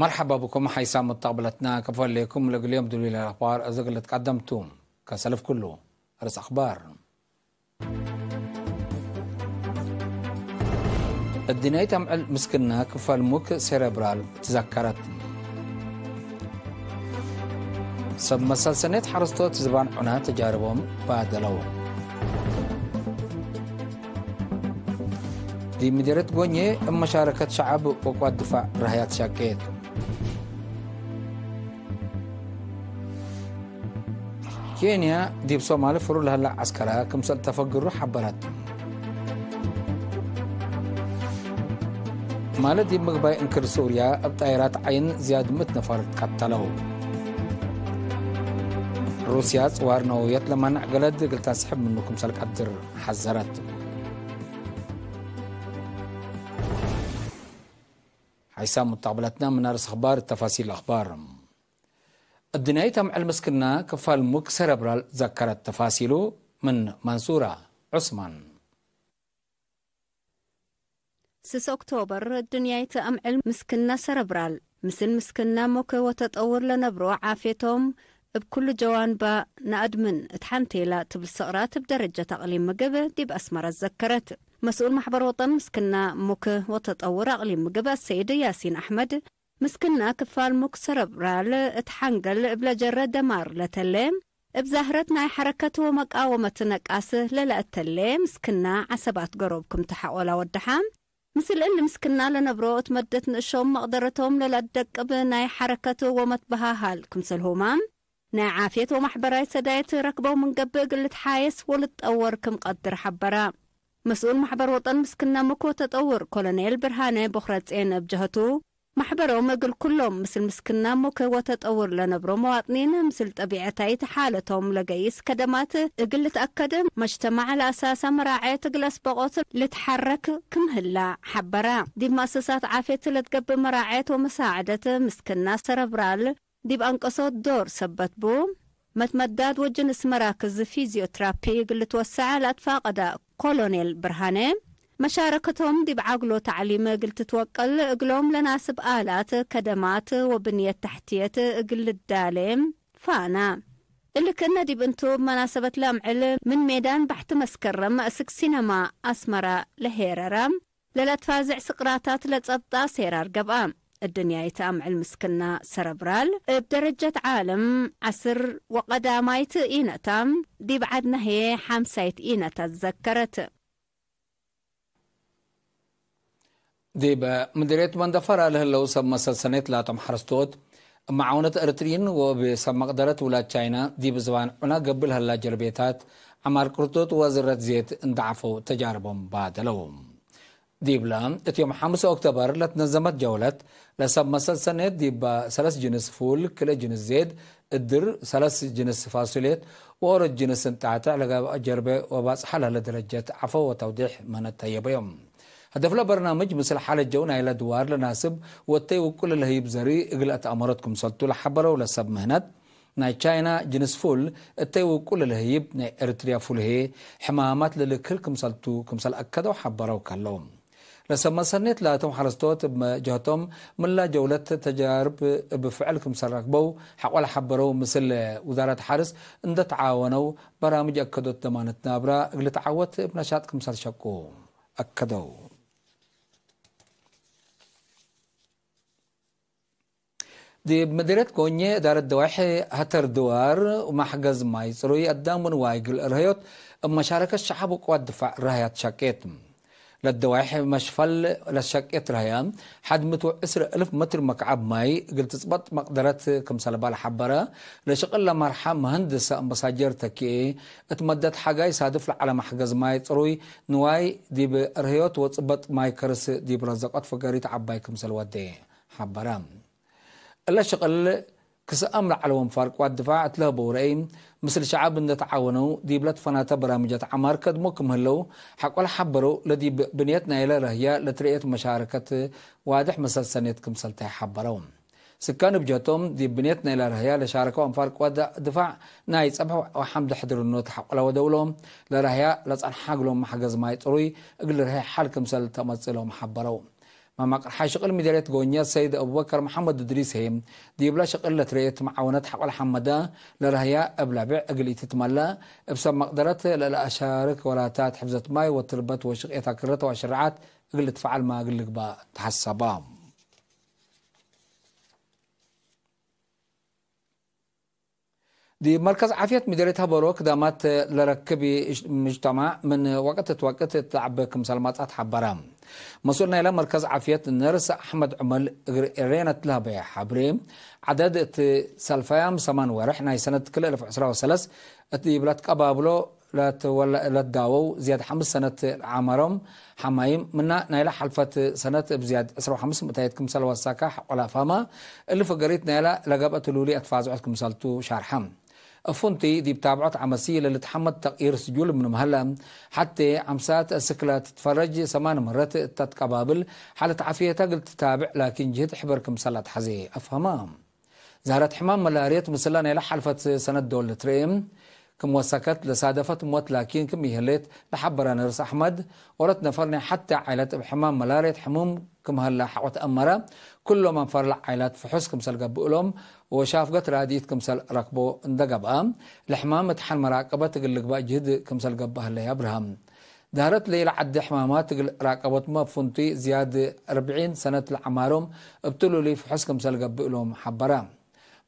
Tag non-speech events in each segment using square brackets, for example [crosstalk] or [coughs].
مرحبا بكم حيسام مستقبلتنا كفى لكم اليوم دليل الأخبار. أزغل تقدمتم. كسلف كله. رأس أخبار. الدنيا تمعل مسكنا كفى الموك سيربرال تذكرت. سب مسلسلات حرستوت زبان عنا تجاربهم بادلو. دي مديرة غوني مشاركة شعب وقوات دفاع رهيات شاكيت. كينيا ديب صومالي فرو لها عسكرها. كمسل تفقروا حبرات مالت ديب مقباي انكر سوريا بطائرات عين زياد مت نفر قتلوا. روسيا صوار نوويات لمنع قلد قلت اسحب منكم سلك قدر حذرت. حيسام مستقبلتنا من أرس أخبار التفاصيل الأخبار. الدنيا تم المسكنا كفال موك سيربرال ذكرت تفاصيله من منصورة عثمان. سس أكتوبر الدنيا تأمعل مسكنا سربرال مثل مسكنا موك وتطور لنبرو عافيتهم. بكل جوانب نأدمن تحنتيلا تبل سقرات بدرجة تقليم مقبة دي بأسمر الذكرت. مسؤول محبر وطن مسكنا موك وتطور أقليم مقبة السيد ياسين أحمد. سربرال اتحنقل بلا جرة دمار لتلم بزهرت ناي حركة ومقاومة نقاسة للا التلي مسكنا عسبات قروبكم تحقولا ودحام. مثل اللي مسكنا لنبرو اتمدت نقشوم مقدرتهم للا الدقب ناي حركة ومتبهاهال كمسل همام ناي عافية ومحبراي سدايت ركبو من قبق اللي تحايس ولتطور كم قدر حبرا مسؤول محبر وطن مسكنا مكو تطور. كولونيل برهاني بخرت عين بجهتو محبرهم مقل كلهم مثل مسكنا موك وتطور لنبرو مواطنين مثل طبيعتايت حالتهم لقيس كدمات أقل تأكد مجتمع الأساس مراعي تقلس بغوت لتحرك كمهلا حبرا دي مؤسسات عافية لتقب مراعية ومساعدة مسكنا سربرال دي بأنقصات دور سبت بو متمداد وجنس مراكز فيزيوترابي قل توسع لأتفاقد مشاركتهم دي بعقلو تعليم قلت توقل اقلوم لناسب آلات كدمات وبنية تحتية أقل الداليم فانا. اللي كنا دي بنتو بمناسبة لمعل من ميدان بحت مسكرم اسك سينما أسمرة لهيررم للاتفازع سقراتات لتصبطا سيرار قبام الدنيا يتأمع المسكنة سربرال بدرجة عالم عسر وقدامايت إينتام دي بعدنا هي حامسايت إينتا تذكرت ديب مديرية مندفر له لو سب مسلسنات لا تم حرستوت. معاونة أرترين وبسب مقدرة ولاد تشاينا دي بزوان عنا قبل هلا جربيتات. عمار كرتوت وزرة زيت اندعفوا تجاربهم بعد لهم ديبلا اتيوم 5 أكتوبر لتنظمت جولة. لسب مسلسنات ديب ثلاث جنس فول كل جنس زيت الدر ثلاث جنس فاصوليت ورد جنس انتعتا لقى جربة وباصحة لدرجة عفو وتوضيح من التيبيهم. هدف له برنامج مثل حالة جونا إلى دوار لناسب وتي وكل الهيب زري إقلت أمرتكم سلطو لحبرة ولا سب مهنت. ناي تشاينا جنس فول التي وكل الهيب ناي إرتريا فول هي. حمامات للكل كم سلطو كم سل أكدوا حبرة وكلهم. لسما سنت لا تم حرستوت بجهتهم من لا جولة تجارب بفعلكم سرقبو حقول حبروا مثل وزارة حرس اند تعاونوا برامج أكدوا تمانت نابرا دي مديرة كونية دار الدواحي هتر دوار ومحجز ماي صروي قدام وايقل الرهيوت مشاركة الشعب وقوات دفاع رهيات شاكيت. للدواحي مشفل للشاكيت رهيان حد متو اسر ألف متر مكعب ماي قلت تثبت مقدرات كم سلبال حبرة. لشغل مرحى مهندس امبساجر تكي اتمدت حاجاي صادف على محجز ماي صروي نواي دي برهيوت وتصبت ماي كرس دي برزقات فقريت عباي كم سلوات حبرة. الا ቀለሸቀለ ክስኣም ላዓለዎም ፋርቋት ድፋዕ እትለህበው ርአይ ምስ ልሸዓብ እንደተዓወነው ዲብለት ፈናተ በራምጀት ዓማር ከድሞ ክምህለው ሓቆል ሓበረው ለዲ ብንት ናይለ ረህያ ለትርኤት መሻርከት ዋድሕ መሰልሰኔት ክምሰልታ ይሓበረው ስካ ንብጀቶም ዲብኔት ናይለ ረህያ ለሻረከው ኣንፋርቋት ድፋዕ ናይ ፀብሒ ሓምዲ ሕድርኖ ተሓቆላ ወደውሎም ለረህያ ለፃንሓግሎም ማሓገዝ ማይ ጥሩይ እግሊ ርሀ ሓል ክምሰል ተመፅሎም ሓበረው። حقلهم محجز ما يطروي أقل رهيا حالكم سل تمثلهم حبروا ممقر شقل مديريت غونيا سيد أبو بكر محمد إدريس هيم. ديبلا شقل لتريت معاونة حق الحمدا لرهيا أبلع بيع أقلي تتملا بسبب مقدرات للأشارك وراتات حفظة ماي وتربت وشقية كرت وشرعات أقل تفعل ما أقول لك با تحسبام. دي مركز عافية مديرية هبروك دامات لركبي مجتمع من وقت وقت تعب كمسلمات حبرام مسؤولنا إلى مركز عافية النرس أحمد عمل رينة لها بيع حبريم. عدد سلفيام سمان ورح سنة كل 2013 اتي بلاد قبابلو لا تداوو زياد حمس سنة عمرهم حمايم منا نايلا حلفة سنة بزياد أسرو حمس متايد كمسال وساكا ولا فاما. اللي فقريت نايلا لقب أتلولي أتفازعت كمسالتو شارحم. أفنتي دي بتابعت عمسية اللي تحمد تغيير سجول من مهلا. حتى عمسات السكلة تتفرج ثمان مرات تتقبابل حالة عافية قلت تتابع لكن جهد حبركم سلات حزي أفهمام. زهرت حمام ملاريت مسلانة لحلفة سنة دول تريم. كم وسكت لصادفت موت لكن كم يهلت لحبر نرس أحمد. ورت نفرني حتى عائلة بحمام ملاريت حموم كم هلا حوت أمرة كل من فرلع عائلات فحوس كم سل قبولهم وشاف قط راديت كم سل ركبو اندقب أم لحمام تحن مراقبة تقول لك بقى جهد كم سل قبه هلا أبراهام دهرت ليلة عد حمامات راقبت ما فنتي زيادة 40 سنة العمارهم ابتلوا لي فحوس كم سل قبولهم حبرام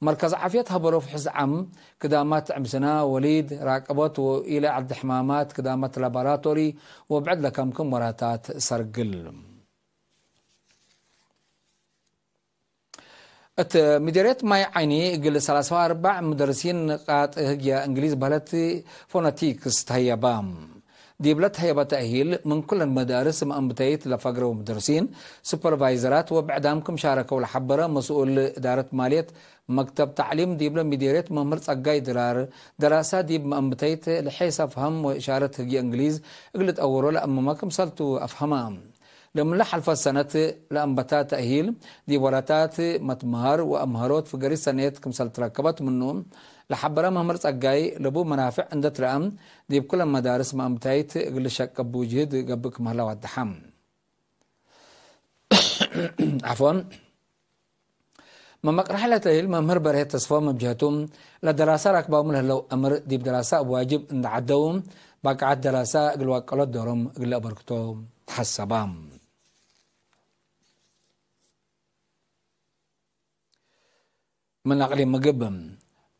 مركز عافية هبرو في حز عم كدامات عمسنا وليد راقبت وإلى عد حمامات كدامات لابراتوري وبعد لكم كم مراتات سرقل. أت مديريت ماي عيني قل سلاسة أربع مدرسين قات هجيا إنجليز بلت فوناتيكس تهيا بام ديبلت هيبة تأهيل من كل المدارس مأمبتيت لفقر ومدرسين. سوبرفايزرات وبعدامكم شاركوا لحبرة مسؤول إدارة مالية مكتب تعليم ديبلا مديريت ممر صقاي درار. دراسة ديب مأمبتيت لحيث أفهم وإشارة هجي إنجليز. قلت أورو لأمامكم سلتو أفهمام لما لح الف سنة لأنبتات تأهيل. دي وراتات متمهر وأمهروت في قريس سنة كم سلت ركبت منهم. لحبرا مهمر صقاي لبو منافع عند ترأم دي بكل المدارس ما أمتايت قل شك أبو جهد قبك مهلا والدحم [coughs] عفوا. مما رحلة تهيل مهمر بره تصفى مبجهتهم لدراسة ركبهم لو أمر دي بدراسة واجب عند عدوم. بقعد دراسة قل وقلت دورم قل أبركتهم تحسبام. من أقليم مقبم.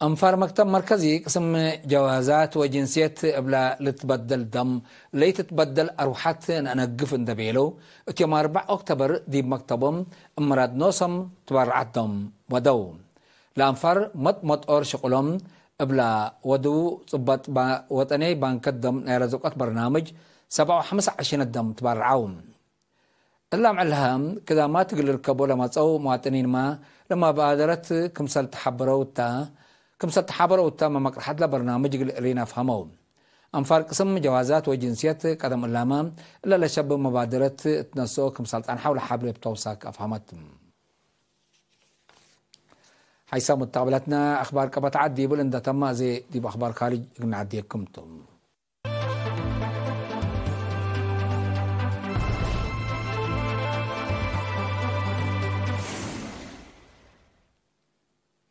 أنفار مكتب مركزي قسم جوازات وجنسية أبلا لتبدل دم لي تتبدل أروحات أنقف اندبيلو. اتيوم أربع أكتوبر دي مكتبهم أمراد نوسم تبرعت دم ودو. لأنفار مط مط أور شقلهم أبلا ودو صبت با وطني بانكت دم نيرزقات برنامج سبعة وخمسة عشرين الدم تبرعون إلا مع الهام كذا ما تقل ركبوا لما تصو مواطنين ما لما بادرت كمسل تحبروا تا كمسل تحبروا تا ما مقرحت لبرنامج رينا فهموا أنفار قسم جوازات وجنسيات قدم الأمام إلا لشب مبادرة تنسو كمسل حول حبل بتوساك أفهمت. حيث متقبلتنا أخبار كبت عدي بل إن تم زي دي بأخبار خارج نعديكم تم.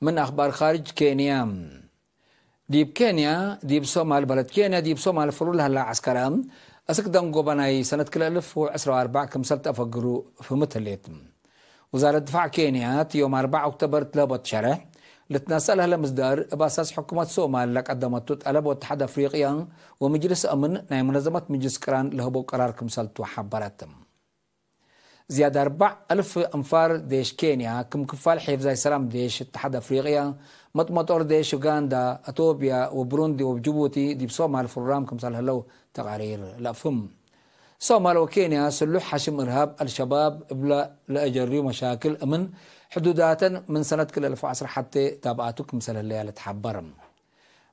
من أخبار خارج كينيا. ديب كينيا ديب صومال بلد كينيا ديب صومال فرول هلا عسكرام. أسك دم قبناي سنة كل ألف وعشرة أربعة كم سلت أفقروا في متليتم وزارة الدفاع كينيا يوم أربعة أكتوبر تلابط شرح. لتناسلها لمصدر بأساس حكومة صومال لك قدمت طلب واتحاد أفريقيا ومجلس أمن ناي منظمة مجلس كران لهبو قرار كم سلت وحبرتم زيادة أربع ألف أنفار ديش كينيا. كم كفال حفظ سلام ديش اتحاد أفريقيا. مطمطور ديش أوغندا أثيوبيا وبروندي وجيبوتي دي بصومال فرام كم صالح لو تقارير لا فم صومال وكينيا سلوح حشم إرهاب الشباب بلا لأجري مشاكل أمن. حدودات من سنة كل 2010 حتى تابعتك مثل اللي تحبرم.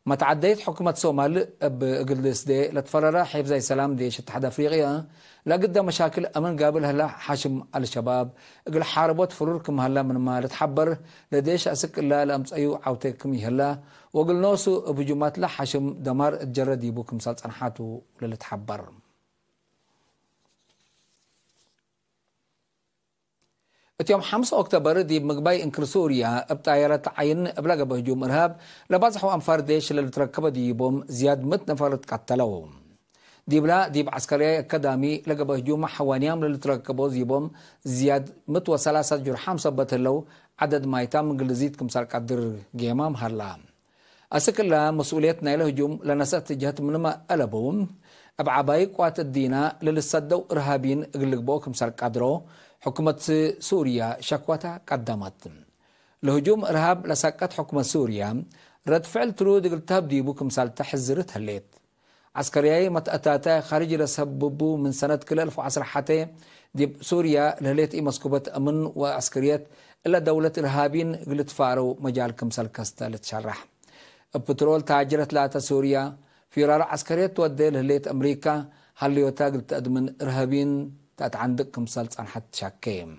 ما تعديت حكومة صومال بقلدس دي لتفرر حفظ سلام ديش اتحاد أفريقيا. لا قد مشاكل أمن قابل هلا حاشم الشباب. قل حاربوت فروركم هلا من ما لتحبر. لديش أسك لا لأمس أيو عوتكم هلا وقل نوسو بجمات لا حاشم دمار الجرد يبوكم سالت انحاتو للتحبر. እትዮም 5 ኦክቶበር ዲብ ምግባይ እንክር ሱርያ ኣብ ጣየረት ዓይን እብላገበ ህጁም እርሃብ ለባዝሑ ኣንፋር ዴሽ ለልትረከበ ዲቦም ዝያድ ምት ነፈር ትቃተለው ዲብላ ዲብ ዓስከርያይ ኣካዳሚ ለገበ ህጁም ሓዋንያም ለልትረከቦ ዚቦም ዝያድ ምት ወ30 ጁርሓም ሰበት ህለው ዓደድ ማይታ እንግሊዚት ክምሳል ቃድር ጌማም ሃላ ኣስክላ መስኡልየት ናይ ለህጁም ለነሰት ጅህት ምንማ ኣለበውም ኣብ ዓባይ ቋት እዲና ለልሰደው እርሃቢን እግልግቦ ክምሳል ቃድሮ حكومة سوريا شكوتا قدمت. لهجوم إرهاب لسقط حكومة سوريا. رد فعل ترود قلتها بديبو كمثال تحزرت هليت. عسكرياي متأتاتا خارج لسببو من سنة كل ألف وعشر حتى ديب سوريا لهليت إي مسكوبة أمن وعسكريات إلا دولة إرهابين قلت فارو مجال كمثال كستا لتشرح. البترول تاجرت لاتا سوريا. في رار عسكريات تودي لهليت أمريكا. هل قلت أدمن إرهابين تأت عندك كمثال صنحت شاكيم.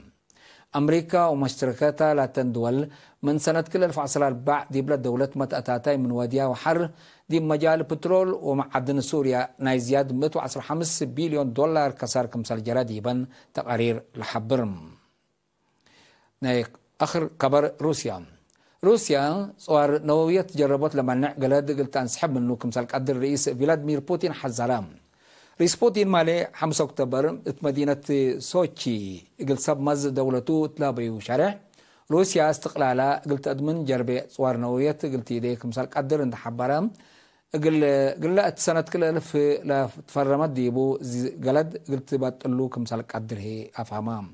أمريكا ومشتركاتها لا تندول. من سنة كل ألف عشر بعد دي بلاد دولة متأتاتي من واديها وحر. دي مجال بترول ومعدن سوريا ناي زياد. 115 بليون دولار كسار كمثال جراديبا تقارير لحبرم. ناي آخر كبر روسيا. روسيا صور نووية جربت لما نعقلت قلت أنسحب منه كمثال قدر الرئيس فلاديمير بوتين حزرام رئيس بوتين مالي 5 اكتوبر مدينة سوتشي. قلت سب مز دولته تلابي وشرح روسيا استقلالها قلت ادمن جربي صور نووية قلت يديك مثال قدر انت حبرام قل قل سنة كل ألف لا تفرمت ديبو قلد. قلت بطلو كمثال قدر هي أفهمام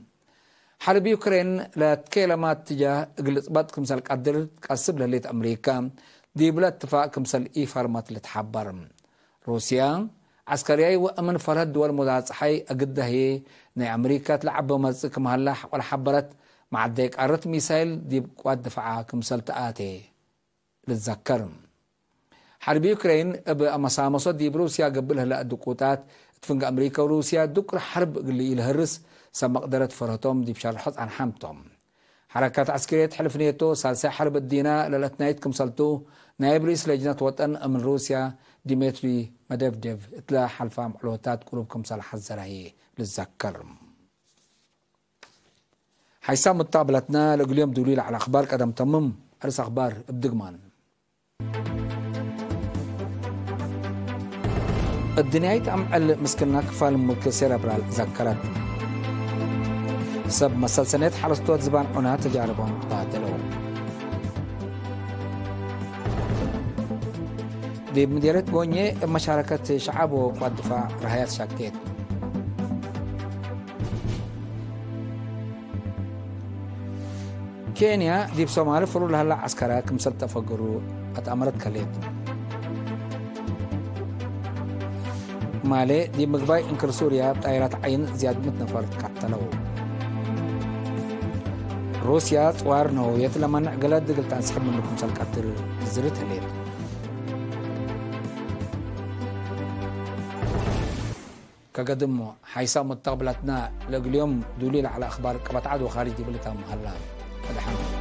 حرب يوكرين لا تكلمات تجاه. قلت بط كمثال قدر قصب لليت أمريكا. ديبلا اتفاق كمثال إي فارمات لتحبر. روسيا عسكرياي وأمن فرهد دول مداصحي أقده هي ناي أمريكا تلعب بمزق كمهلا ولا حبرت مع الديك قرت ميسايل دي قوات دفعة كمثال تآتي. لتذكر. حرب يوكرين بمسامسو دي بروسيا قبلها لا دقوتات تفنق أمريكا وروسيا دكر حرب اللي الهرس سما قدرت فرهتهم دي بشرحت عن حمتهم. حركات عسكرية حلف نيتو. سالسة حرب الدينا للاتنايت كمسلتو. نائب رئيس لجنة وطن من روسيا ديمتري مدفدف اتلا حلفا معلومات قلوب كمسال حزرهي للذكر حيسام مطابلتنا لقل دليل على أخبار قدم تمم. أرس أخبار بدقمان. الدنيا أمعل مسكنا كفال ملك سيربرال ذكرت سب مسلسلات حرستوت زبان عنا تجاربهم قاتلوا دي مديرة بوني مشاركة شعب وقوات دفاع رهايات شاكيت. كينيا دي بصومال فرو لها عسكرة كمسل تفقروا أتأمرت كليت. مالي دي مقباي انكر سوريا بطائرات عين زياد متنفر قتلوا روسيا طوار نو يتلمن قلت انسحب منكم سال قتل زرت هليت. كقدمو حيسا متقبلتنا لقل يوم دليل على أخبار قبط عدو خارج دي بلتها مهلا هذا حمد